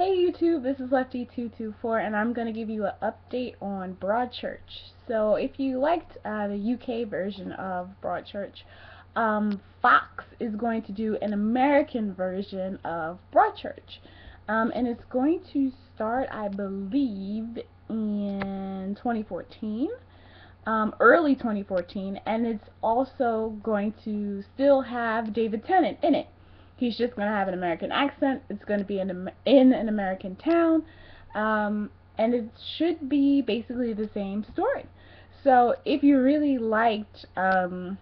Hey YouTube, this is Lefty224 and I'm going to give you an update on Broadchurch. So if you liked uh, the UK version of Broadchurch, um, Fox is going to do an American version of Broadchurch. Um, and it's going to start, I believe, in 2014. Um, early 2014 and it's also going to still have David Tennant in it. He's just going to have an American accent. It's going to be in, in an American town. Um, and it should be basically the same story. So if you really liked um,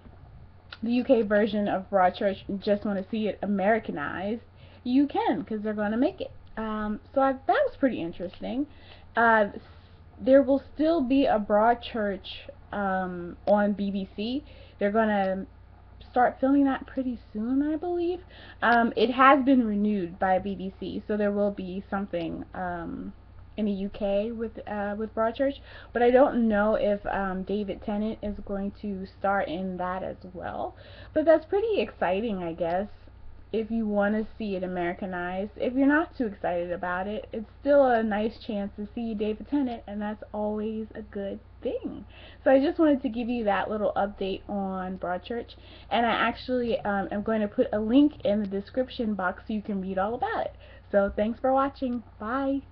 the UK version of Broadchurch and just want to see it Americanized, you can because they're going to make it. Um, so I, that was pretty interesting. Uh, there will still be a Broadchurch um, on BBC. They're going to start filming that pretty soon, I believe. Um, it has been renewed by BBC, so there will be something um, in the UK with uh, with Broadchurch, but I don't know if um, David Tennant is going to start in that as well. But that's pretty exciting, I guess if you want to see it Americanized. If you're not too excited about it, it's still a nice chance to see David Tennant, and that's always a good thing. So I just wanted to give you that little update on Broadchurch, and I actually um, am going to put a link in the description box so you can read all about it. So thanks for watching. Bye.